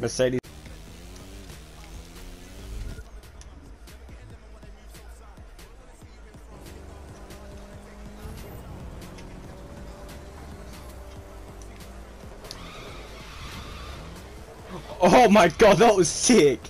Mercedes. Oh my god, that was sick!